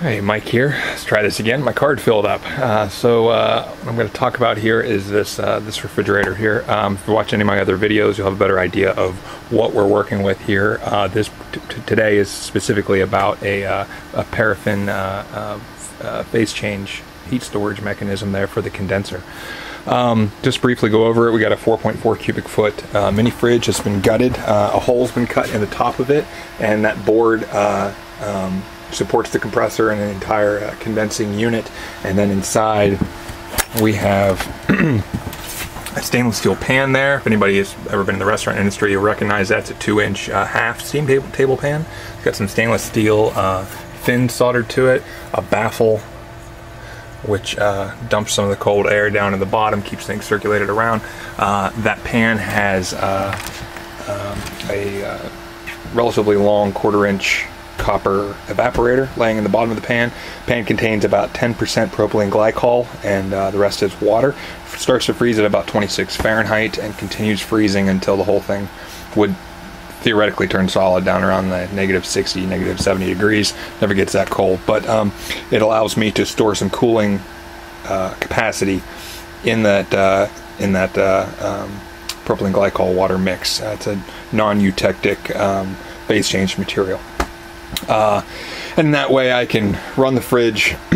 Hey, Mike here. Let's try this again. My card filled up. Uh, so uh, what I'm going to talk about here is this uh, this refrigerator here. Um, if you watch any of my other videos, you'll have a better idea of what we're working with here. Uh, this today is specifically about a, uh, a paraffin uh, phase change heat storage mechanism there for the condenser. Um, just briefly go over it. We got a 4.4 cubic foot uh, mini fridge that's been gutted. Uh, a hole's been cut in the top of it, and that board uh, um, supports the compressor and an entire uh, condensing unit. And then inside we have a stainless steel pan there. If anybody has ever been in the restaurant industry, you'll recognize that's a two inch uh, half steam table, table pan. It's got some stainless steel uh, fin soldered to it, a baffle which uh, dumps some of the cold air down in the bottom, keeps things circulated around. Uh, that pan has uh, um, a uh, relatively long quarter inch copper evaporator laying in the bottom of the pan. Pan contains about 10% propylene glycol and uh, the rest is water. Starts to freeze at about 26 Fahrenheit and continues freezing until the whole thing would theoretically turn solid down around the negative 60, negative 70 degrees. Never gets that cold, but um, it allows me to store some cooling uh, capacity in that uh, in that uh, um, propylene glycol water mix. it's a non-eutectic um, phase change material. Uh, and that way I can run the fridge,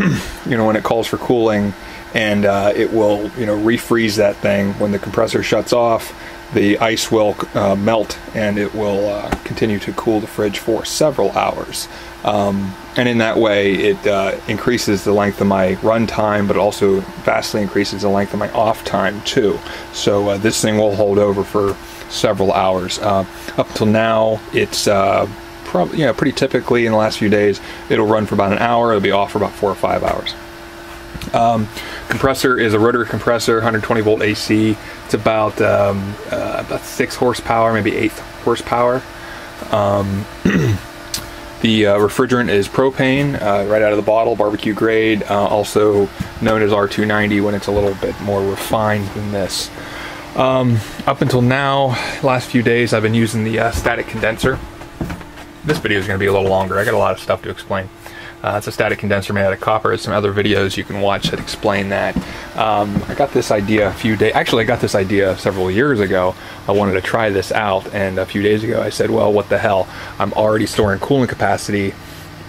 you know, when it calls for cooling, and uh, it will, you know, refreeze that thing when the compressor shuts off. The ice will uh, melt and it will uh, continue to cool the fridge for several hours. Um, and in that way, it uh, increases the length of my run time, but also vastly increases the length of my off time too. So uh, this thing will hold over for several hours. Up until now, it's probably, pretty typically in the last few days, it'll run for about an hour. It'll be off for about four or five hours. Um, compressor is a rotary compressor, 120 volt AC. It's about um, uh, about six horsepower, maybe eight horsepower. Um, the uh, refrigerant is propane, uh, right out of the bottle, barbecue grade, uh, also known as R290 when it's a little bit more refined than this. Um, up until now, last few days, I've been using the uh, static condenser this video is going to be a little longer. I got a lot of stuff to explain. Uh, it's a static condenser made out of copper. There's some other videos you can watch that explain that. Um, I got this idea a few days, actually I got this idea several years ago. I wanted to try this out and a few days ago I said, well, what the hell? I'm already storing cooling capacity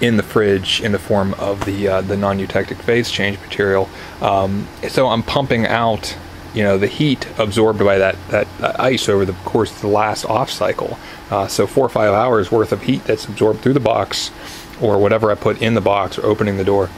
in the fridge in the form of the uh, the non-eutectic phase change material. Um, so I'm pumping out you know the heat absorbed by that that ice over the course of the last off cycle. Uh, so four or five hours worth of heat that's absorbed through the box, or whatever I put in the box, or opening the door.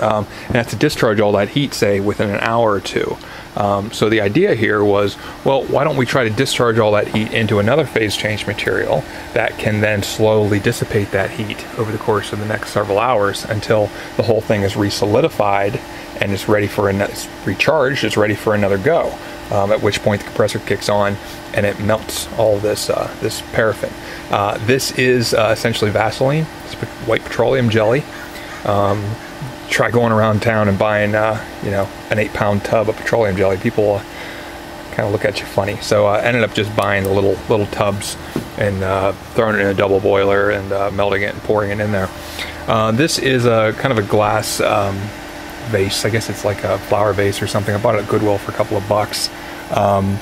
Um, and I have to discharge all that heat, say, within an hour or two. Um, so the idea here was, well, why don't we try to discharge all that heat into another phase change material that can then slowly dissipate that heat over the course of the next several hours until the whole thing is resolidified and it's ready for a it's recharged, it's ready for another go. Um, at which point the compressor kicks on and it melts all this uh, this paraffin. Uh, this is uh, essentially Vaseline. It's white petroleum jelly. Um, try going around town and buying uh, you know an eight pound tub of petroleum jelly. People uh, kind of look at you funny. So I ended up just buying the little little tubs and uh, throwing it in a double boiler and melting it and pouring it in there. this is a kind of a glass. Um, vase. I guess it's like a flower vase or something. I bought it at Goodwill for a couple of bucks. Um,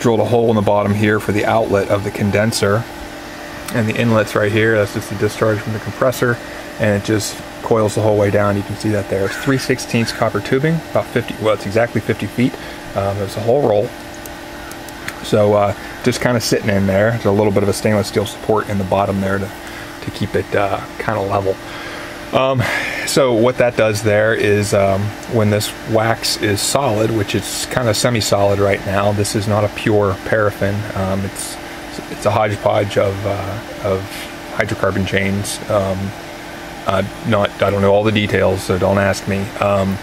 drilled a hole in the bottom here for the outlet of the condenser. And the inlet's right here. That's just the discharge from the compressor. And it just coils the whole way down. You can see that there. It's 3 16 copper tubing, about 50, well, it's exactly 50 feet. Um, there's a whole roll. So uh, just kind of sitting in there. There's a little bit of a stainless steel support in the bottom there to, to keep it uh, kind of level. Um, so what that does there is um, when this wax is solid, which it's kind of semi-solid right now, this is not a pure paraffin. Um, it's it's a hodgepodge of uh, of hydrocarbon chains. Um, uh, not I don't know all the details, so don't ask me. Um,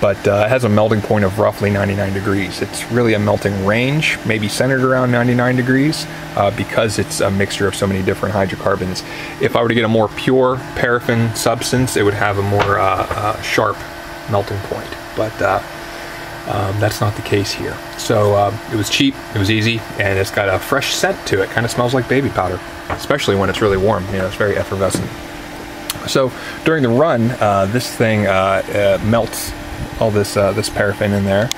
but uh, it has a melting point of roughly 99 degrees. It's really a melting range, maybe centered around 99 degrees, uh, because it's a mixture of so many different hydrocarbons. If I were to get a more pure paraffin substance, it would have a more uh, uh sharp melting point, but uh, um, that's not the case here. So uh, it was cheap, it was easy, and it's got a fresh scent to it. Kind of smells like baby powder, especially when it's really warm. You know, it's very effervescent. So during the run, uh, this thing melts all this uh, this paraffin in there,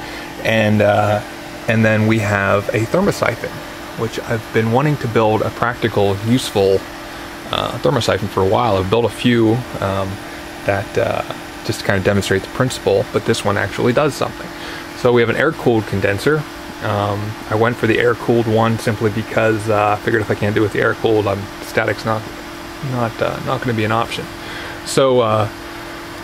and uh, and then we have a thermosiphon, which I've been wanting to build a practical, useful uh, thermosiphon for a while. I've built a few um, that uh, just kind of demonstrate the principle, but this one actually does something. So we have an air-cooled condenser. Um, I went for the air-cooled one simply because uh, I figured if I can't do it with the air-cooled, I'm static's not not uh, not going to be an option. So uh,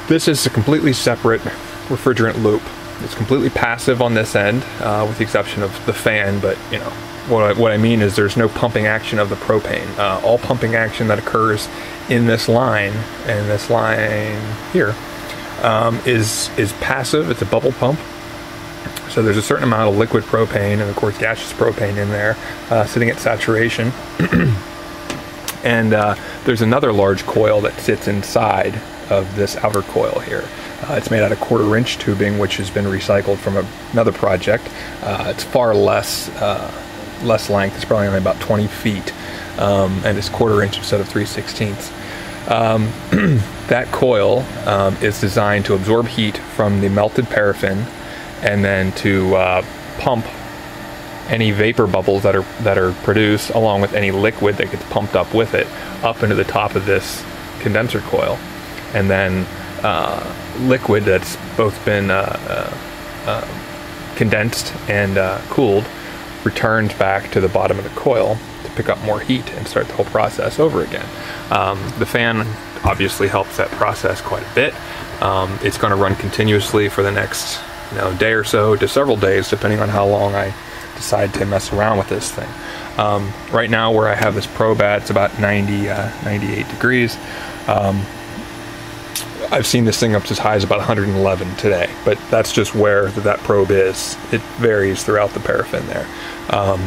this is a completely separate refrigerant loop. It's completely passive on this end, uh, with the exception of the fan. But you know what I, what I mean is there's no pumping action of the propane. Uh, all pumping action that occurs in this line and this line here um, is is passive. It's a bubble pump. So there's a certain amount of liquid propane and of course gaseous propane in there, uh, sitting at saturation. and uh, there's another large coil that sits inside of this outer coil here. Uh, it's made out of quarter inch tubing, which has been recycled from a, another project. Uh, it's far less uh, less length. It's probably only about 20 feet, um, and it's quarter inch instead of 3 sixteenths. Um, that coil um, is designed to absorb heat from the melted paraffin, and then to uh, pump any vapor bubbles that are that are produced, along with any liquid that gets pumped up with it, up into the top of this condenser coil, and then uh, liquid that's both been uh, uh, uh condensed and cooled returns back to the bottom of the coil to pick up more heat and start the whole process over again. Um, the fan obviously helps that process quite a bit. Um, it's going to run continuously for the next you know, day or so to several days, depending on how long I decide to mess around with this thing. Um, right now, where I have this probe at, it's about 90, uh, 98 degrees. Um, I've seen this thing up to as high as about 111 today, but that's just where that probe is. It varies throughout the paraffin there. Um,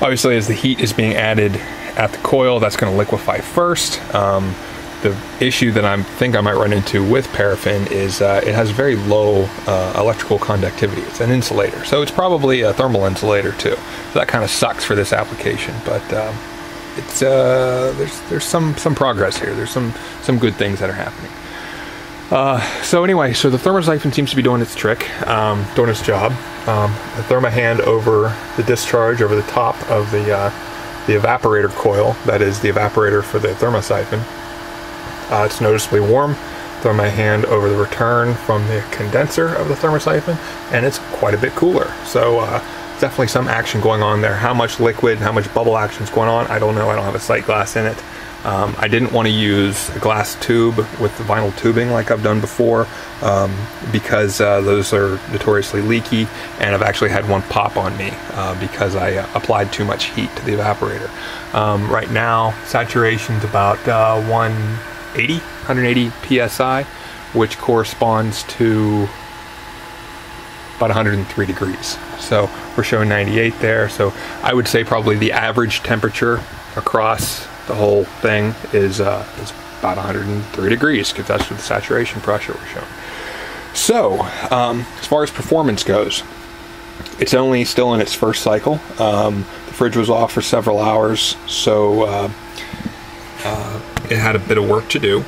obviously, as the heat is being added at the coil, that's going to liquefy first. Um, the issue that I think I might run into with paraffin is uh, it has very low uh, electrical conductivity. It's an insulator, so it's probably a thermal insulator too. So that kind of sucks for this application, but um, it's uh, there's there's some some progress here. There's some some good things that are happening. Uh, so anyway, so the thermosiphon seems to be doing its trick, um, doing its job. Um, I throw my hand over the discharge over the top of the uh, the evaporator coil. That is the evaporator for the thermosiphon. Uh, it's noticeably warm. Throw my hand over the return from the condenser of the thermosiphon, and it's quite a bit cooler. So uh, definitely some action going on there. How much liquid, how much bubble action is going on, I don't know. I don't have a sight glass in it. Um, I didn't want to use a glass tube with the vinyl tubing like I've done before um, because uh, those are notoriously leaky and I've actually had one pop on me uh, because I uh, applied too much heat to the evaporator. Um, right now, saturation is about uh, 180, 180 psi, which corresponds to about 103 degrees. So we're showing 98 there. So I would say probably the average temperature across the whole thing is, uh, is about 103 degrees because that's what the saturation pressure we're showing. So um, as far as performance goes, it's only still in its first cycle. Um, the fridge was off for several hours, so uh, uh, it had a bit of work to do.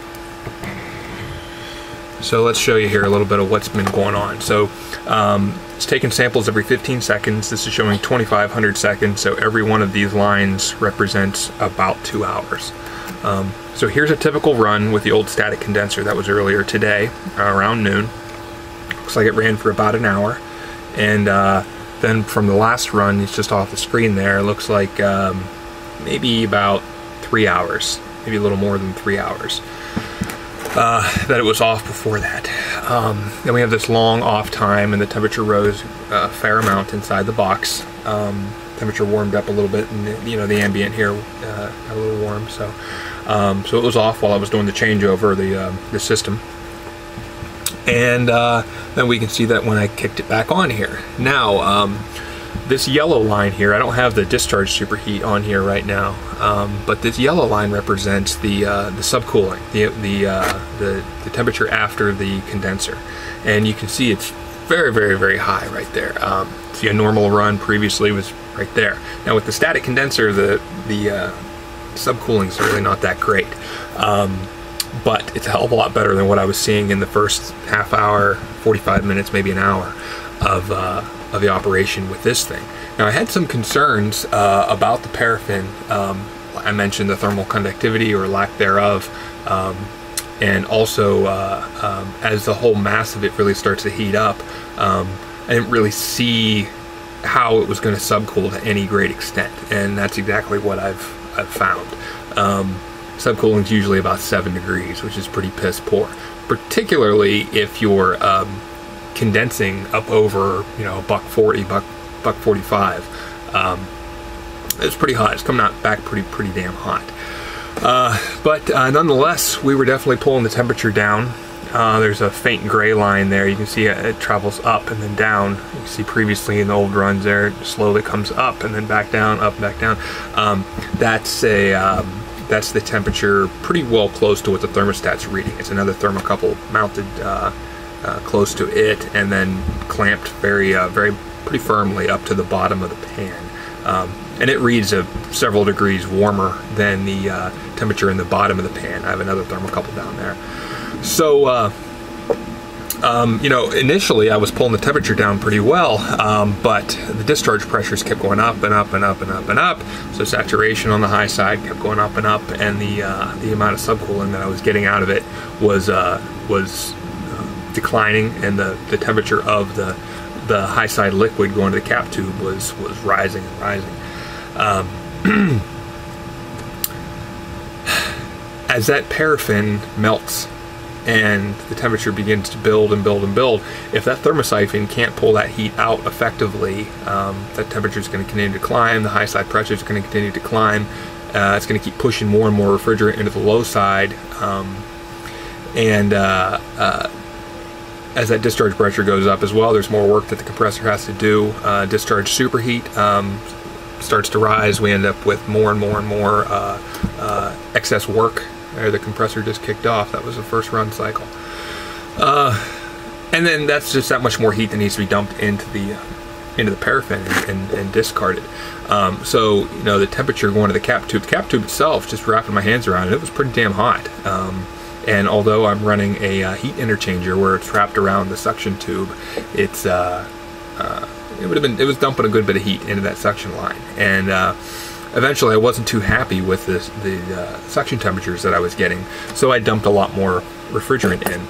So let's show you here a little bit of what's been going on. So um, it's taking samples every 15 seconds. This is showing 2,500 seconds, so every one of these lines represents about two hours. Um, so here's a typical run with the old static condenser that was earlier today, around noon. Looks like it ran for about an hour. And uh, then from the last run, it's just off the screen there, it looks like um, maybe about three hours, maybe a little more than three hours uh, that it was off before that. Um, then we have this long off time, and the temperature rose a fair amount inside the box. Um, temperature warmed up a little bit, and you know the ambient here uh, got a little warm. So, um, so it was off while I was doing the changeover the uh, the system. And uh, then we can see that when I kicked it back on here. Now, um, this yellow line here, I don't have the discharge superheat on here right now, um, but this yellow line represents the uh, the subcooling, the the, uh, the the temperature after the condenser, and you can see it's very very very high right there. Um, see a normal run previously was right there. Now with the static condenser, the the uh, subcooling is really not that great. Um, but it's a hell of a lot better than what I was seeing in the first half hour, 45 minutes, maybe an hour of, uh, of the operation with this thing. Now, I had some concerns uh, about the paraffin. Um, I mentioned the thermal conductivity or lack thereof. Um, and also, uh, um, as the whole mass of it really starts to heat up, um, I didn't really see how it was going to subcool to any great extent. And that's exactly what I've, I've found. Um, subcooling is usually about 7 degrees, which is pretty piss poor, particularly if you're um, condensing up over, you know, a buck 40, buck, buck 45. Um, it's pretty hot. It's coming out back pretty, pretty damn hot. Uh, but uh, nonetheless, we were definitely pulling the temperature down. Uh, there's a faint gray line there. You can see it, it, travels up and then down. You can see previously in the old runs there, it slowly comes up and then back down, up, and back down. Um, that's a um, that's the temperature pretty well close to what the thermostat's reading. It's another thermocouple mounted uh, close to it and then clamped very, uh, very pretty firmly up to the bottom of the pan. Um, and it reads a several degrees warmer than the uh, temperature in the bottom of the pan. I have another thermocouple down there. So, uh, um, you know, initially I was pulling the temperature down pretty well, um, but the discharge pressures kept going up and up and up and up and up. So saturation on the high side kept going up and up, and the uh, the amount of subcooling that I was getting out of it was uh, was declining, and the, the temperature of the the high side liquid going to the cap tube was was rising and rising. Um, as that paraffin melts and the temperature begins to build and build and build, if that thermosiphon can't pull that heat out effectively, um, that temperature is going to continue to climb, the high side pressure is going to continue to climb, uh, it's going to keep pushing more and more refrigerant into the low side, um, and uh, uh, as that discharge pressure goes up as well, there's more work that the compressor has to do. Uh, discharge superheat um, starts to rise. We end up with more and more and more uh, uh, excess work or the compressor just kicked off. That was the first run cycle. Uh, and then that's just that much more heat that needs to be dumped into the uh, into the paraffin and, and, and discarded. Um, so you know the temperature going to the cap tube. The cap tube itself, just wrapping my hands around it, it was pretty damn hot. Um, and although I'm running a uh, heat interchanger where it's wrapped around the suction tube, it's uh, uh, it would have been it was dumping a good bit of heat into that suction line and uh, eventually I wasn't too happy with this, the uh, suction temperatures that I was getting, so I dumped a lot more refrigerant in.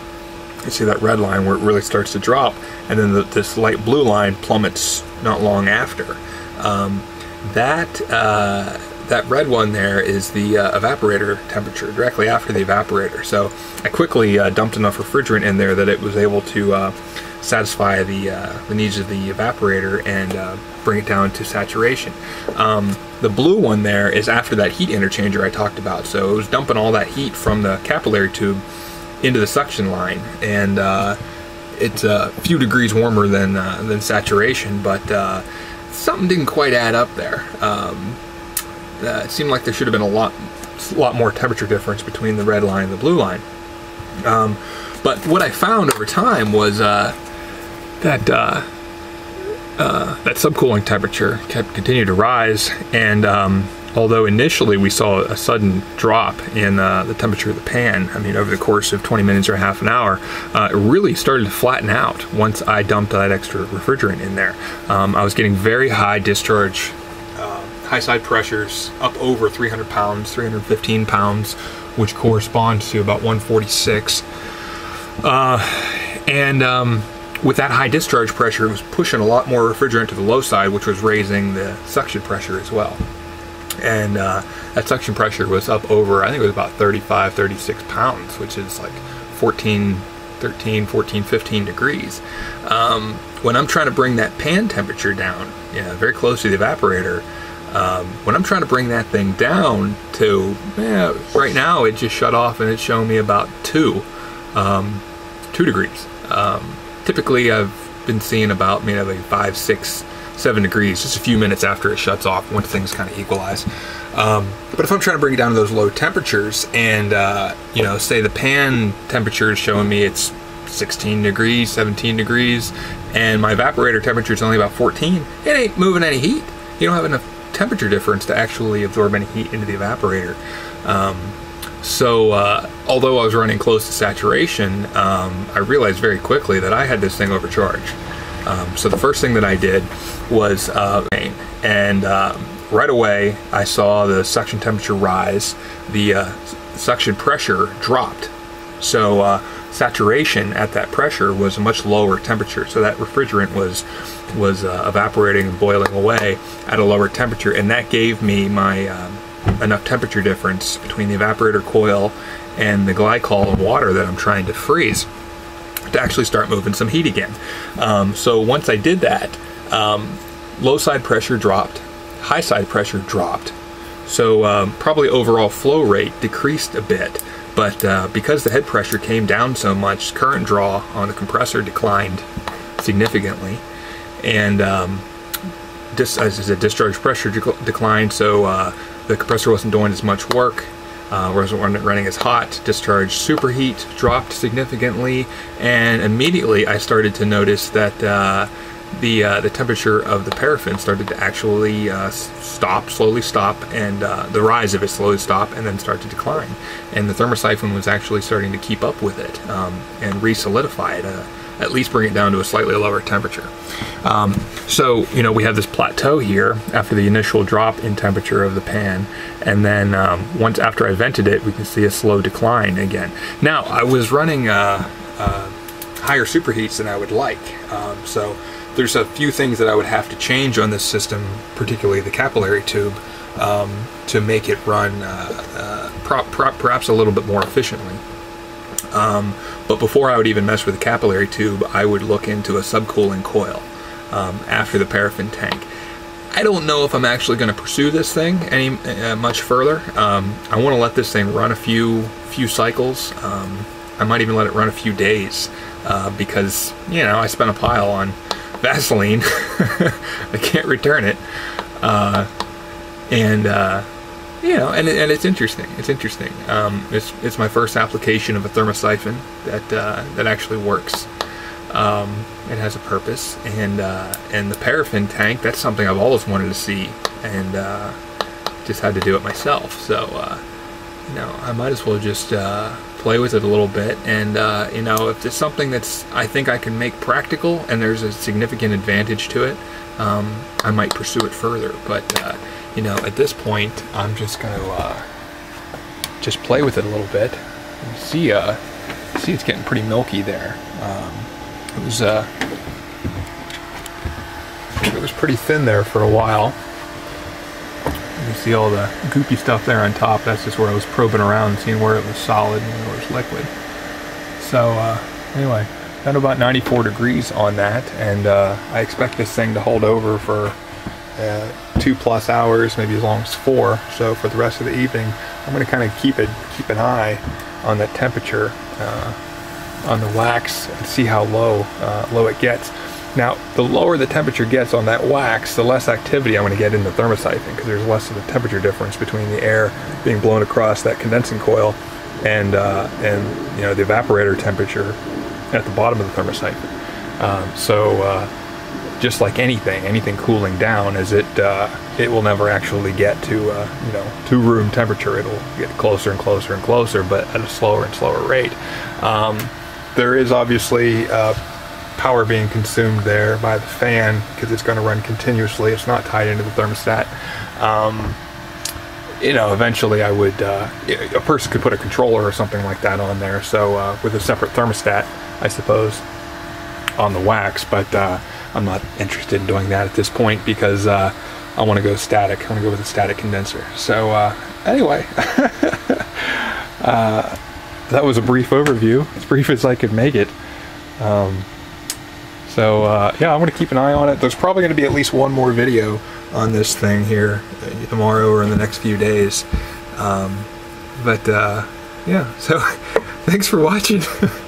You see that red line where it really starts to drop, and then the, this light blue line plummets not long after. Um, that uh, that red one there is the uh, evaporator temperature directly after the evaporator. So I quickly uh, dumped enough refrigerant in there that it was able to uh, satisfy the uh, the needs of the evaporator and uh, bring it down to saturation. Um, the blue one there is after that heat interchanger I talked about. So it was dumping all that heat from the capillary tube into the suction line, and uh, it's a few degrees warmer than than saturation, but something didn't quite add up there. Um, uh, it seemed like there should have been a lot lot more temperature difference between the red line and the blue line. Um, but what I found over time was uh, that uh, uh, that subcooling temperature kept continued to rise, and um, although initially we saw a sudden drop in uh, the temperature of the pan, I mean over the course of 20 minutes or half an hour, uh, it really started to flatten out once I dumped that extra refrigerant in there. Um, I was getting very high discharge, high side pressures up over 300 pounds, 315 pounds, which corresponds to about 146. Uh, and um, with that high discharge pressure, it was pushing a lot more refrigerant to the low side, which was raising the suction pressure as well. And uh, that suction pressure was up over, I think it was about 35, 36 pounds, which is like 14, 13, 14, 15 degrees. Um, when I'm trying to bring that pan temperature down, know, very close to the evaporator, um, when I'm trying to bring that thing down to, eh, right now it just shut off and it's showing me about two, um, two degrees. Um, typically I've been seeing about maybe five, six, seven degrees just a few minutes after it shuts off once things kind of equalize. Um, but if I'm trying to bring it down to those low temperatures and, uh, you know, say the pan temperature is showing me it's 16 degrees, 17 degrees, and my evaporator temperature is only about 14, it ain't moving any heat. You don't have enough temperature difference to actually absorb any heat into the evaporator. Um, so, uh, although I was running close to saturation, um, I realized very quickly that I had this thing overcharged. Um, so the first thing that I did was uh, and uh, right away I saw the suction temperature rise, the uh, suction pressure dropped. So uh, saturation at that pressure was a much lower temperature. So that refrigerant was was uh, evaporating and boiling away at a lower temperature, and that gave me my um, enough temperature difference between the evaporator coil and the glycol and water that I'm trying to freeze to actually start moving some heat again. Um, so once I did that, um, low side pressure dropped, high side pressure dropped. So um, probably overall flow rate decreased a bit, but uh, because the head pressure came down so much, current draw on the compressor declined significantly, and um, dis- as I discharge pressure declined. So uh, the compressor wasn't doing as much work, uh, wasn't running as hot, discharge superheat dropped significantly, and immediately I started to notice that uh, the uh, the temperature of the paraffin started to actually uh, stop, slowly stop, and uh, the rise of it slowly stop, and then start to decline. And the thermosiphon was actually starting to keep up with it um, and re-solidify it uh, at least bring it down to a slightly lower temperature. Um, so, you know, we have this plateau here after the initial drop in temperature of the pan, and then um, once after I vented it, we can see a slow decline again. Now, I was running uh, uh, higher superheats than I would like, um, so there's a few things that I would have to change on this system, particularly the capillary tube, um, to make it run uh, uh, perhaps a little bit more efficiently. Um, but before I would even mess with the capillary tube, I would look into a subcooling coil um, after the paraffin tank. I don't know if I'm actually going to pursue this thing any uh, much further. Um, I want to let this thing run a few few cycles. Um, I might even let it run a few days uh, because you know I spent a pile on Vaseline. I can't return it, uh, and uh, you know, and, and it's interesting. It's interesting. Um, it's it's my first application of a thermosiphon that uh, that actually works. Um, it has a purpose, and uh, and the paraffin tank. That's something I've always wanted to see, and uh, just had to do it myself. So uh, you know, I might as well just play with it a little bit. And uh, you know, if it's something that's I think I can make practical, and there's a significant advantage to it, um, I might pursue it further. But you know, at this point, I'm just going to uh, just play with it a little bit. You see, uh, see, it's getting pretty milky there. Um, it was uh, it was pretty thin there for a while. You see all the goopy stuff there on top. That's just where I was probing around, seeing where it was solid and where it was liquid. So uh, anyway, got about 94 degrees on that, and uh, I expect this thing to hold over for uh, two plus hours, maybe as long as four. So for the rest of the evening, I'm going to kind of keep it, keep an eye on that temperature uh, on the wax and see how low, uh, low it gets. Now, the lower the temperature gets on that wax, the less activity I'm going to get in the thermosiphon because there's less of a temperature difference between the air being blown across that condensing coil and uh, and you know the evaporator temperature at the bottom of the thermosiphon. Um, so uh, just like anything, anything cooling down, is it uh, it will never actually get to uh, you know to room temperature. It'll get closer and closer and closer, but at a slower and slower rate. Um, there is obviously uh, power being consumed there by the fan because it's going to run continuously. It's not tied into the thermostat. Um, you know, eventually I would, uh, a person could put a controller or something like that on there. So uh, with a separate thermostat, I suppose, on the wax. But uh, I'm not interested in doing that at this point because uh, I want to go static. I want to go with a static condenser. So uh, anyway, uh, that was a brief overview, as brief as I could make it. Um, so uh, yeah, I'm going to keep an eye on it. There's probably going to be at least one more video on this thing here tomorrow or in the next few days. Um, but uh, yeah, so thanks for watching.